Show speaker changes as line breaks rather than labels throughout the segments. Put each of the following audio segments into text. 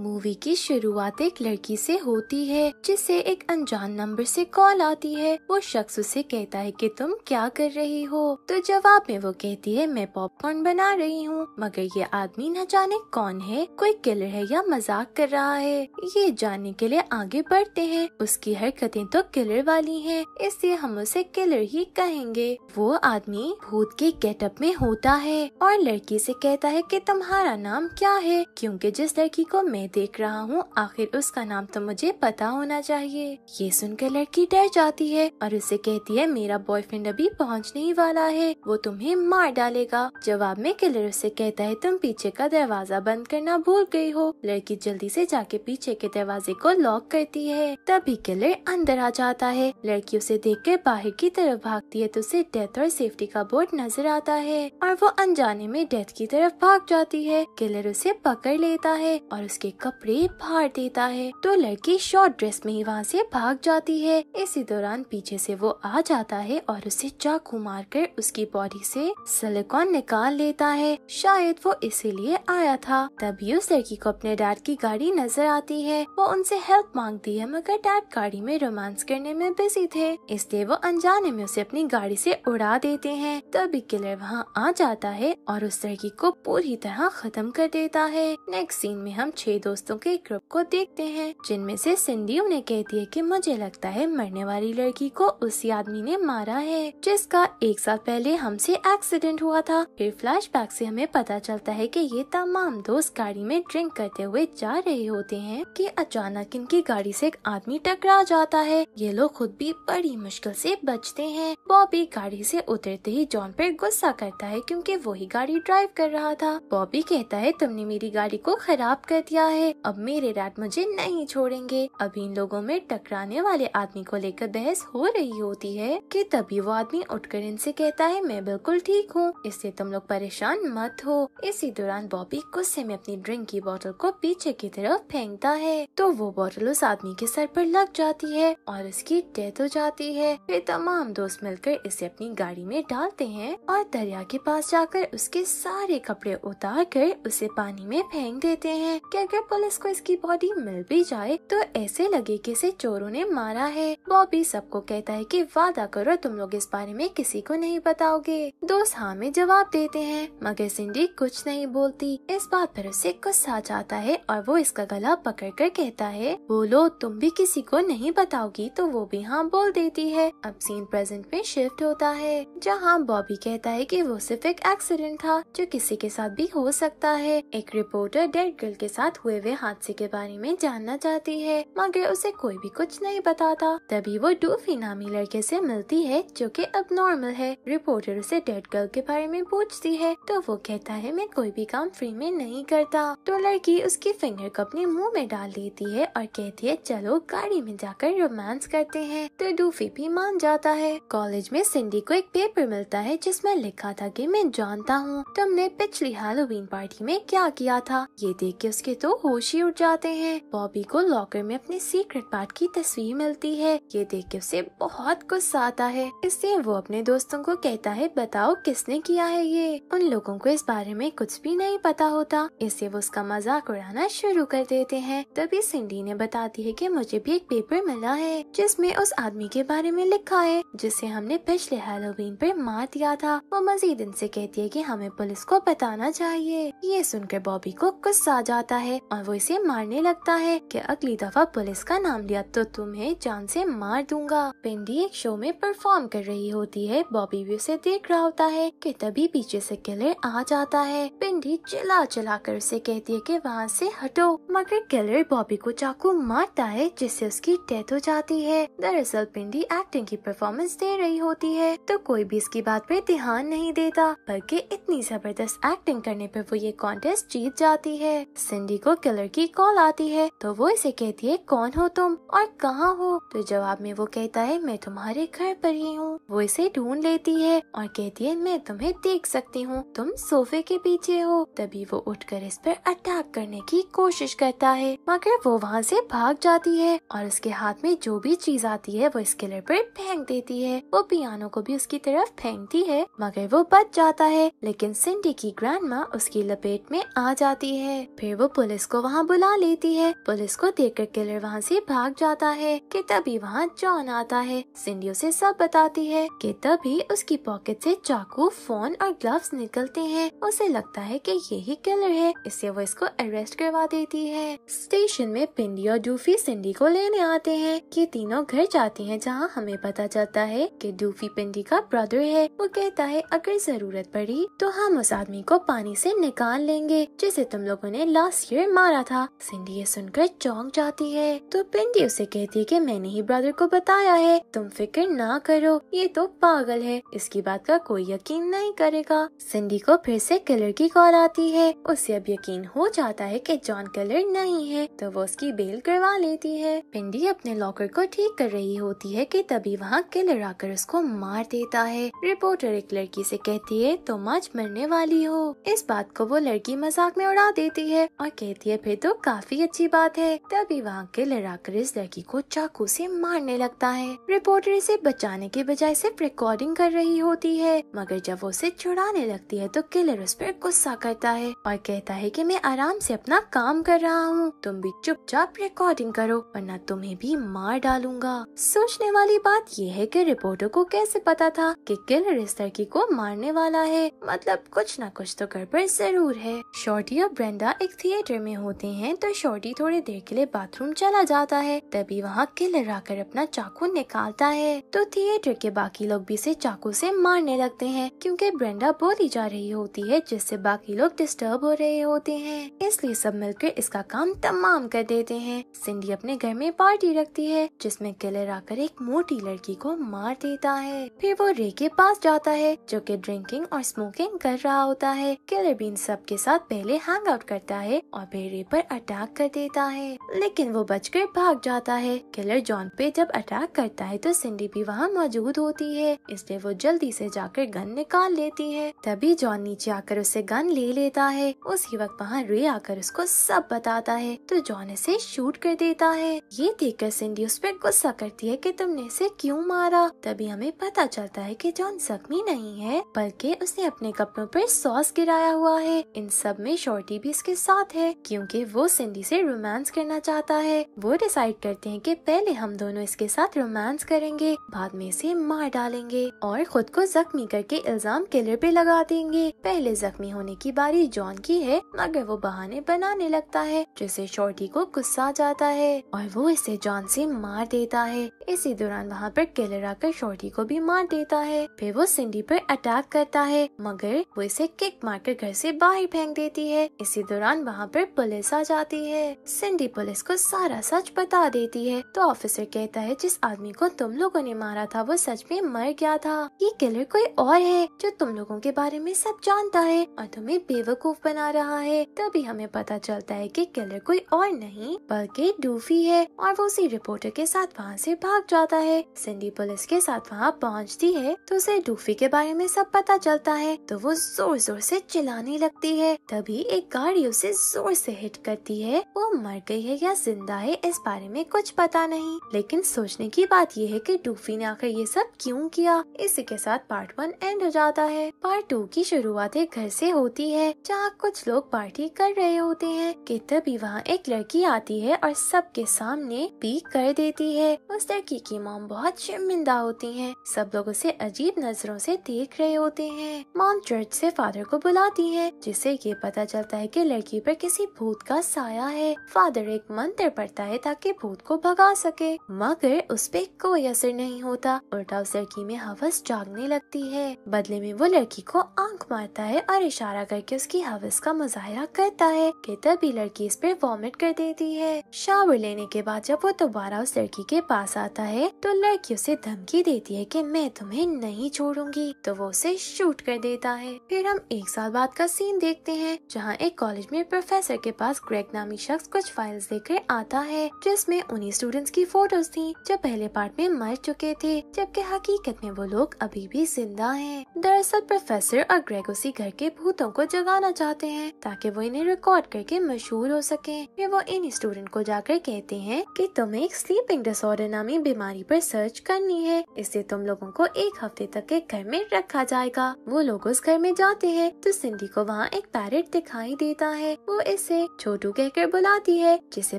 Movie की शुरुआत एक लड़की से होती है, जिसे एक अनजान नंबर से कॉल आती है। वो शख्स उसे कहता है कि तुम क्या कर रही हो? तो जवाब में वो कहती है, मैं पॉपकॉर्न बना रही हूँ, मगर ये आदमी न जाने कौन है, कोई किलर है या मज़ाक कर रहा है। ये जानने के लिए आगे बढ़ते हैं। उसकी हरकतें तो किलर वाली हैं, इसलिए हम उसे किलर ही कहेंगे। वो आदमी भूत के गेटअप में होता है और लड़की से कहता है कि तुम्हारा नाम क्या है? क्योंकि जिस लड़की को मैं देख रहा हूँ, आखिर उसका नाम तो मुझे पता होना चाहिए। ये सुनकर लड़की डर जाती है और उसे कहती है, मेरा बॉयफ्रेंड अभी पहुँचने ही वाला है, वो तुम्हें मार डालेगा। जवाब में किलर उसे कहता है, तुम पीछे का दरवाज़ा बंद करना भूल गई हो। लड़की जल्दी से जाके पीछे के दरवाजे को लॉक करती है। तभी किलर अंदर आ जाता है। लड़की उसे देख कर बाहर की तरफ़ भागती है तो उसे डेथ और सेफ्टी का बोर्ड नज़र आता है और वो अनजाने में डेथ की तरफ़ भाग जाती है। किलर उसे पकड़ लेता है और उसके कपड़े फाड़ देता है। तो लड़की शॉर्ट ड्रेस में ही वहाँ से भाग जाती है। इसी दौरान पीछे से वो आ जाता है और उसे चाकू मार कर उसकी बॉडी से सिलिकॉन निकाल लेता है। शायद वो इसीलिए आया था। तभी उस लड़की को अपने डैड की गाड़ी नज़र आती है। वो उनसे हेल्प मांगती है मगर डैड गाड़ी में रोमांस करने में बिज़ी थे। इसलिए वो अनजाने में उसे अपनी गाड़ी से उड़ा देते हैं। तभी किलर वहाँ आ जाता है और उस लड़की को पूरी तरह खत्म कर देता है। नेक्स्ट सीन में हम छह दोस्तों के ग्रुप को देखते हैं, जिनमें से सिंधी उन्हें कहती है कि मुझे लगता है मरने वाली लड़की को उसी आदमी ने मारा है, जिसका एक साल पहले हमसे एक्सीडेंट हुआ था। फिर फ्लैशबैक से हमें पता चलता है कि ये तमाम दोस्त गाड़ी में ड्रिंक करते हुए जा रहे होते हैं कि अचानक इनकी गाड़ी से एक आदमी टकरा जाता है। ये लोग खुद भी बड़ी मुश्किल से बचते हैं। बॉबी गाड़ी से उतरते ही जॉन पर गुस्सा करता है क्योंकि वही गाड़ी ड्राइव कर रहा था। बॉबी कहता है, तुमने मेरी गाड़ी को खराब कर दिया है। अब मेरे डैड मुझे नहीं छोड़ेंगे। अभी इन लोगों में टकराने वाले आदमी को लेकर बहस हो रही होती है कि तभी वो आदमी उठकर इनसे कहता है, मैं बिल्कुल ठीक हूँ। इससे तुम लोग परेशान मत हो। इसी दौरान बॉबी गुस्से में अपनी ड्रिंक की बोतल को पीछे की तरफ़ फेंकता है। तो वो बोतल उस आदमी के सर पर लग जाती है और उसकी डेथ हो जाती है। फिर तमाम दोस्त मिलकर इसे अपनी गाड़ी में डालते हैं और दरिया के पास जाकर उसके सारे कपड़े उतार कर उसे पानी में फेंक देते हैं। कि अगर पुलिस को इसकी बॉडी मिल भी जाए तो ऐसे लगे कि इसे चोरों ने मारा है। बॉबी सबको कहता है कि वादा करो, तुम लोग इस बारे में किसी को नहीं बताओगे। दोस्त हाँ में जवाब देते हैं, मगर सिंडी कुछ नहीं बोलती। इस बात पर उसे गुस्सा जाता है और वो इसका गला पकड़ कर कहता है, बोलो, तुम भी किसी को नहीं बताओगी तो वो भी हाँ बोल देती है। अब सीन प्रेजेंट में शिफ्ट होता है, जहाँ बॉबी कहता है कि वो सिर्फ़ एक एक्सीडेंट था, जो किसी के साथ भी हो सकता है। एक रिपोर्टर डेड गर्ल के साथ हुए हुए हादसे के बारे में जानना चाहती है, मगर उसे कोई भी कुछ नहीं बताता। तभी वो डूफी नामी लड़के से मिलती है, जो कि अब नॉर्मल है। रिपोर्टर उसे डेड गर्ल के बारे में पूछती है तो वो कहता है, मैं कोई भी काम फ्री में नहीं करता। तो लड़की उसकी फिंगर को अपने मुँह में डाल देती है और कहती है, चलो, गाड़ी में जाकर रोमांस करते हैं। तो डूफी भी मान जाता है। कॉलेज में सिंडी को एक पेपर मिलता है, जिसमें लिखा था कि मैं जानता हूँ, तुमने पिछली हेलोवीन पार्टी में क्या किया था? ये देख के उसके तो होश ही उठ जाते हैं। बॉबी को लॉकर में अपने सीक्रेट पार्ट की तस्वीर मिलती है। ये देख के उसे बहुत गुस्सा आता है। इसलिए वो अपने दोस्तों को कहता है, बताओ किसने किया है ये? उन लोगों को इस बारे में कुछ भी नहीं पता होता। इससे वो उसका मज़ाक उड़ाना शुरू कर देते हैं। तभी सिंडी ने बताती है कि मुझे भी एक पेपर मिला है, जिसमें उस आदमी के बारे में लिखा है, जिसे हमने पिछले हेलोवीन पर मार दिया था। वो मजीद इनसे कहती है कि हमें पुलिस को बताना चाहिए। ये सुनकर बॉबी को गुस्सा आ जाता है। और वो इसे मारने लगता है कि अगली दफ़ा पुलिस का नाम लिया तो तुम्हें जान से मार दूँगा। पिंडी एक शो में परफॉर्म कर रही होती है। बॉबी भी उसे देख रहा होता है कि तभी पीछे से किलर आ जाता है। पिंडी चिल्ला चिल्ला कर उसे कहती है कि वहाँ से हटो, मगर किलर बॉबी को चाकू मारता है, जिससे उसकी डेथ हो जाती है। दरअसल पिंडी एक्टिंग की परफॉर्मेंस दे रही होती है तो कोई भी इसकी बात पे ध्यान नहीं देता, बल्कि इतनी ज़बरदस्त एक्टिंग करने पर वो ये कॉन्टेस्ट जीत जाती है। सिंडी को किलर की कॉल आती है तो वो इसे कहती है, कौन हो तुम और कहाँ हो? तो जवाब में वो कहता है, मैं तुम्हारे घर पर ही हूँ। वो इसे ढूंढ लेती है और कहती है, मैं तुम्हें देख सकती हूँ, तुम सोफे के पीछे हो। तभी वो उठकर इस पर अटैक करने की कोशिश करता है, मगर वो वहाँ से भाग जाती है और उसके हाथ में जो भी चीज़ आती है, वो इस किलर पर फेंक देती है। वो पियानो को भी उसकी तरफ़ फेंकती है, मगर वो बच जाता है, लेकिन सिंडी की ग्रैंड उसकी लपेट में आ जाती है। फिर वो पुलिस को वहाँ बुला लेती है। पुलिस को देखकर किलर वहाँ से भाग जाता है कि तभी वहाँ जॉन आता है। सिंडी उसे सब बताती है कि तभी उसकी पॉकेट से चाकू, फ़ोन और ग्लव्स निकलते हैं। उसे लगता है कि यही किलर है। इससे वो इसको अरेस्ट करवा देती है। स्टेशन में पिंडी और डूफी सिंडी को लेने आते हैं कि तीनों घर जाती हैं जहाँ हमें पता चलता है कि डूफी पिंडी का ब्रदर है। वो कहता है, अगर ज़रूरत पड़ी तो हम उस आदमी को पानी से निकाल लेंगे, जिसे तुम लोगों ने लास्ट ईयर मारा था। सिंडी ये सुनकर चौंक जाती है। तो पिंडी उसे कहती है कि मैंने ही ब्रदर को बताया है। तुम फ़िक्र ना करो, ये तो पागल है। इसकी बात का कोई यकीन नहीं करेगा। सिंडी को फिर से किलर की कॉल आती है। उसे अब यकीन हो जाता है कि जॉन किलर नहीं है। तो वो उसकी बेल करवा लेती है। पिंडी अपने लॉकर को ठीक कर रही होती है कि तभी वहाँ किलर आकर उसको मार देता है। रिपोर्टर एक लड़की से कहती है, तुम आज मरने वाली हो। इस बात को वो लड़की मज़ाक में उड़ा देती है और कहती है, फिर तो काफ़ी अच्छी बात है। तभी वहाँ किलर आकर इस लड़की को चाकू से मारने लगता है। रिपोर्टर इसे बचाने के बजाय सिर्फ़ रिकॉर्डिंग कर रही होती है, मगर जब वो उसे छुड़ाने लगती है तो किलर उस पर गुस्सा करता है और कहता है कि मैं आराम से अपना काम कर रहा हूँ। तुम भी चुपचाप रिकॉर्डिंग करो, वरना तुम्हें भी मार डालूँगा। सोचने वाली बात यह है कि रिपोर्टर को कैसे पता था कि किलर इस लड़की को मारने वाला है। मतलब कुछ न कुछ तो गड़बड़ ज़रूर है। शॉर्टी और ब्रेंडा एक थिएटर में होते हैं तो शॉर्टी थोड़ी देर के लिए बाथरूम चला जाता है। तभी वहाँ किलर आकर अपना चाकू निकालता है। तो थिएटर के बाकी लोग भी इसे चाकू से मारने लगते हैं, क्योंकि ब्रेंडा बोली जा रही होती है, जिससे बाकी लोग डिस्टर्ब हो रहे होते हैं। इसलिए सब मिलकर इसका काम तमाम कर देते हैं। सिंडी अपने घर में पार्टी रखती है, जिसमें किलर आकर एक मोटी लड़की को मार देता है। फिर वो रे के पास जाता है, जो की ड्रिंकिंग और स्मोकिंग कर रहा होता है। किलर भी इन सब के साथ पहले हैंग आउट करता है और फिर रे पर अटैक कर देता है। लेकिन वो बचकर भाग जाता है। किलर जॉन पे जब अटैक करता है तो सिंडी भी वहाँ मौजूद होती है। इसलिए वो जल्दी से जाकर गन निकाल लेती है। तभी जॉन नीचे आकर उसे गन ले लेता है। उसी वक्त वहाँ रे आकर उसको सब बताता है। तो जॉन इसे शूट कर देता है। ये देखकर सिंडी उस पर गुस्सा करती है कि तुमने इसे क्यों मारा? तभी हमें पता चलता है कि जॉन जख्मी नहीं है, बल्कि उसने अपने कपड़ों पर सॉस गिराया हुआ है। इन सब में शॉर्टी भी इसके साथ है। क्योंकि वो सिंडी से रोमांस करना चाहता है। वो डिसाइड करते हैं कि पहले हम दोनों इसके साथ रोमांस करेंगे, बाद में इसे मार डालेंगे और खुद को जख्मी करके इल्ज़ाम किलर पे लगा देंगे। पहले जख्मी होने की बारी जॉन की है, मगर वो बहाने बनाने लगता है, जिससे शॉर्टी को गुस्सा जाता है और वो इसे जॉन से मार देता है। इसी दौरान वहाँ पर किलर आकर शॉर्टी को भी मार देता है। फिर वो सिंडी पर अटैक करता है, मगर वो इसे किक मारकर घर से बाहर फेंक देती है। इसी दौरान वहाँ पर पुलिस आ जाती है। सिंडी पुलिस को सारा सच बता देती है। तो ऑफिसर कहता है, जिस आदमी को तुम लोगों ने मारा था, वो सच में मर गया था। ये किलर कोई और है, जो तुम लोगों के बारे में सब जानता है और तुम्हें बेवकूफ़ बना रहा है। तभी हमें पता चलता है कि किलर कोई और नहीं, बल्कि डूफी है और वो उसी रिपोर्टर के साथ वहाँ से भाग जाता है। सिंडी पुलिस के साथ वहाँ पहुँचती है तो उसे डूफी के बारे में सब पता चलता है। तो वो ज़ोर ज़ोर से चिल्लाने लगती है। तभी एक गाड़ी उसे ज़ोर से हिट करती है, वो मर गई है या ज़िंदा है, इस बारे में कुछ पता नहीं। लेकिन सोचने की बात यह है कि डूफी ने आकर ये सब क्यों किया? इसी के साथ पार्ट वन एंड हो जाता है। पार्ट टू की शुरुआत एक घर से होती है, जहाँ कुछ लोग पार्टी कर रहे होते हैं, कि तभी वहाँ एक लड़की आती है और सबके सामने पीक कर देती है। उस लड़की की मॉम बहुत शर्मिंदा होती है। सब लोग उसे अजीब नज़रों से देख रहे होते हैं। मॉम चर्च से फादर को बुलाती है, जिससे ये पता चलता है कि लड़की पर किसी भूत का साया है। फादर एक मंत्र पढ़ता है ताकि भूत को भगा सके। मगर उस पे कोई असर नहीं होता। उल्टा उस लड़की में हवस जागने लगती है। बदले में वो लड़की को आँख मारता है और इशारा करके उसकी हवस का मुजाहरा करता है कि तभी लड़की इस पर वॉमिट कर देती है। शावर लेने के बाद जब वो दोबारा उस लड़की के पास आता है तो लड़की उसे धमकी देती है की मैं तुम्हें नहीं छोड़ूँगी। तो वो उसे शूट कर देता है। फिर हम एक साल बाद का सीन देखते हैं, जहाँ एक कॉलेज में प्रोफेसर के पास ग्रेग नामी शख्स कुछ फाइल्स लेकर आता है, जिसमें उन्हीं स्टूडेंट्स की फ़ोटोज़ थी, जो पहले पार्ट में मर चुके थे, जबकि हकीकत में वो लोग अभी भी ज़िंदा हैं। दरअसल प्रोफेसर और ग्रेग उसी घर के भूतों को जगाना चाहते हैं, ताकि वो इन्हें रिकॉर्ड करके मशहूर हो सके। फिर वो इन स्टूडेंट को जाकर कहते हैं कि, तुम्हें एक स्लीपिंग डिसऑर्डर नामी बीमारी पर सर्च करनी है। इससे तुम लोगों को एक हफ़्ते तक के घर में रखा जाएगा। वो लोग उस घर में जाते हैं तो सिंडी को वहाँ एक पैरेट दिखाई देता है। वो इस उसे छोटू कहकर बुलाती है जिसे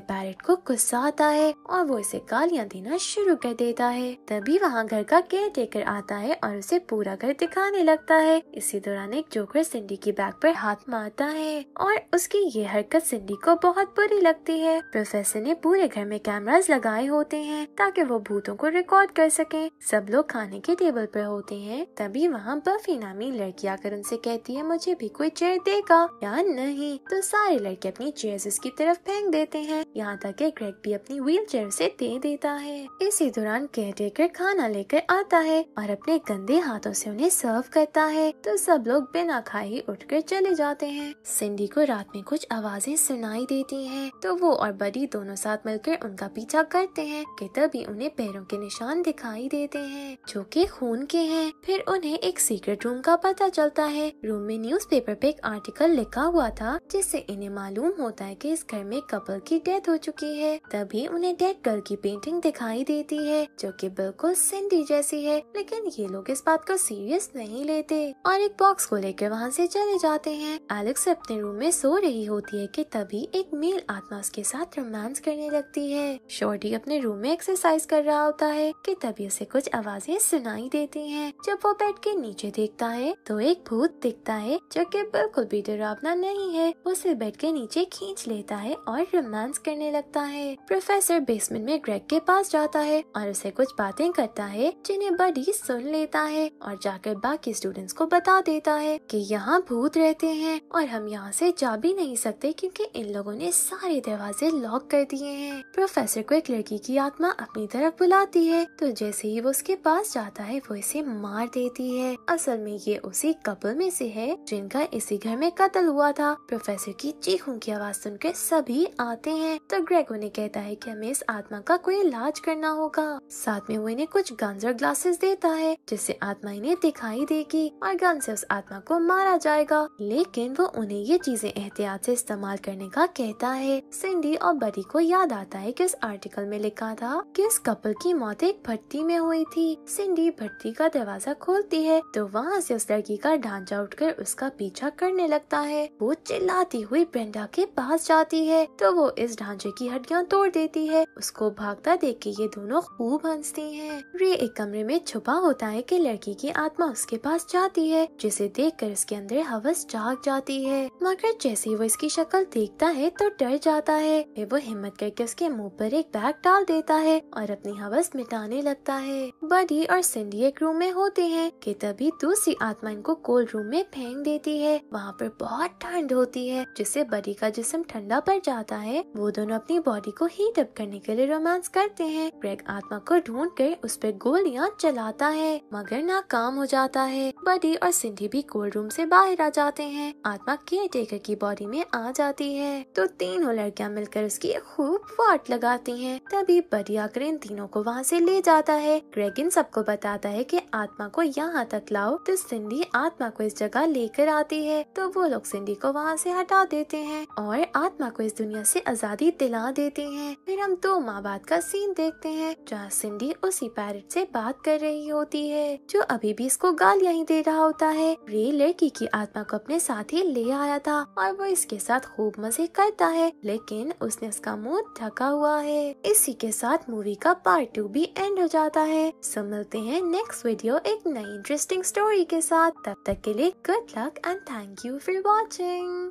पैरेट को गुस्सा आता है और वो इसे गालियाँ देना शुरू कर देता है। तभी वहाँ घर का केयर टेकर आता है और उसे पूरा घर दिखाने लगता है। इसी दौरान एक जोकर सिंडी की बैग पर हाथ मारता है और उसकी ये हरकत सिंडी को बहुत बुरी लगती है। प्रोफेसर ने पूरे घर में कैमराज लगाए होते हैं ताकि वो भूतों को रिकॉर्ड कर सके। सब लोग खाने के टेबल पर होते हैं। तभी वहाँ बफी नामी लड़की आकर उनसे कहती है, मुझे भी कोई चेयर देगा? या नहीं। तो सारे लड़के अपनी चेयर की तरफ़ फेंक देते हैं। यहाँ तक कि ग्रेग भी अपनी व्हील चेयर से दे देता है। इसी दौरान केयर टेकर खाना लेकर आता है और अपने गंदे हाथों से उन्हें सर्व करता है। तो सब लोग बिना खाए ही उठकर चले जाते हैं। सिंडी को रात में कुछ आवाज़ें सुनाई देती हैं। तो वो और बडी दोनों साथ मिलकर उनका पीछा करते हैं कि तभी उन्हें पैरों के निशान दिखाई देते हैं, जो कि खून के हैं। फिर उन्हें एक सीक्रेट रूम का पता चलता है। रूम में न्यूज़पेपर पे एक आर्टिकल लिखा हुआ था, जिससे इन्हें मालूम होता है कि इस घर में कपल की डेथ हो चुकी है। तभी उन्हें डेड गर्ल की पेंटिंग दिखाई देती है, जो कि बिल्कुल सिंडी जैसी है, लेकिन ये लोग इस बात को सीरियस नहीं लेते। और एक बॉक्स को लेकर वहाँ से चले जाते हैं। एलेक्स अपने रूम में सो रही होती है कि तभी एक मेल आत्मा उसके साथ रोमांस करने लगती है। शॉर्टी अपने रूम में एक्सरसाइज कर रहा होता है कि तभी उसे कुछ आवाज़ें सुनाई देती हैं। जब वो बेड के नीचे देखता है तो एक भूत दिखता है, जो कि बिल्कुल भी डरावना नहीं है। उसे बेड के नीचे खींच लेता है और रोमांस करने लगता है। प्रोफेसर बेसमेंट में ग्रेग के पास जाता है और उसे कुछ बातें करता है, जिन्हें बडी सुन लेता है और जाकर बाकी स्टूडेंट्स को बता देता है कि यहाँ भूत रहते हैं और हम यहाँ से जा भी नहीं सकते क्योंकि इन लोगों ने सारे दरवाजे लॉक कर दिए हैं। प्रोफेसर को एक लड़की की आत्मा अपनी तरफ़ बुलाती है तो जैसे ही वो उसके पास जाता है, वो इसे मार देती है। असल में ये उसी कपल में से है जिनका इसी घर में कत्ल हुआ था। प्रोफेसर की चीखों की आवाज़ सुनकर सभी आते हैं। तो ग्रेग उन्हें कहता है कि हमें इस आत्मा का कोई इलाज करना होगा। साथ में वो इन्हें कुछ गन्स और ग्लासेस देता है, जिससे आत्मा इन्हें दिखाई देगी और गन से उस आत्मा को मारा जाएगा। लेकिन वो उन्हें ये चीज़ें एहतियात से इस्तेमाल करने का कहता है। सिंडी और बडी को याद आता है कि इस आर्टिकल में लिखा था कि इस कपल की मौत एक भट्टी में हुई थी। सिंडी भट्टी का दरवाज़ा खोलती है तो वहाँ से उस लड़की का ढांचा उठकर उसका पीछा करने लगता है। वो चिल्लाती हुई ब्रेंडा के पास जाती है तो वो इस ढांचे की हड्डियाँ तोड़ देती है। उसको भागता देख के ये दोनों खूब हंसती हैं। रे एक कमरे में छुपा होता है कि लड़की की आत्मा उसके पास जाती है, जिसे देखकर उसके अंदर हवस जाग जाती है। मगर जैसे वो इसकी शक्ल देखता है तो डर जाता है। फिर वो हिम्मत करके उसके मुँह पर एक बैग डाल देता है और अपनी हवस मिटाने लगता है। बडी और सिंडी एक रूम में होते हैं, कि तभी दूसरी आत्मा इनको कोल्ड रूम में फेंक देती है। वहाँ पर बहुत ठंड होती है, जिससे बडी का जिसम ठंडा पड़ जाता है, वो दोनों अपनी बॉडी को हीट अप करने के लिए रोमांस करते हैं। ग्रेग आत्मा को ढूंढ कर उस पर गोलियाँ चलाता है, मगर नाकाम हो जाता है। बडी और सिंधी भी कोल्ड रूम से बाहर आ जाते हैं। आत्मा केयर टेकर की बॉडी में आ जाती है। तो तीनों लड़कियाँ मिलकर उसकी खूब वाट लगाती हैं। तभी बडी आकर इन तीनों को वहाँ से ले जाता है। ग्रेग इन सबको बताता है कि आत्मा को यहाँ तक लाओ। तो सिंधी आत्मा को इस जगह लेकर आती है। तो वो लोग सिंधी को वहाँ से हटा देते हैं और आत्मा को इस दुनिया से आज़ादी दिला देते हैं। फिर हम दो माँ बाप का सीन देखते हैं, जहाँ सिंधी उसी पैरट से बात कर रही होती है, जो अभी भी इसको गालियाँ ही दे रहा होता है। रे लड़की की आत्मा को अपने साथ ही ले आया था और वो इसके साथ खूब मज़े करता है, लेकिन उसने उसका मुँह ढका हुआ है। इसी के साथ मूवी का पार्ट टू भी एंड हो जाता है। सो मिलते हैं नेक्स्ट वीडियो एक नई इंटरेस्टिंग स्टोरी के साथ। तब तक के लिए good luck and thank you for watching